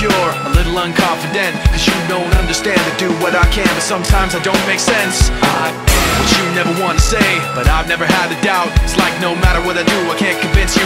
insecure, a little unconfident. Cause you don't understand to do what I can But sometimes I don't make sense. I am what you never want to say But I've never had a doubt. It's like no matter what I do I can't convince you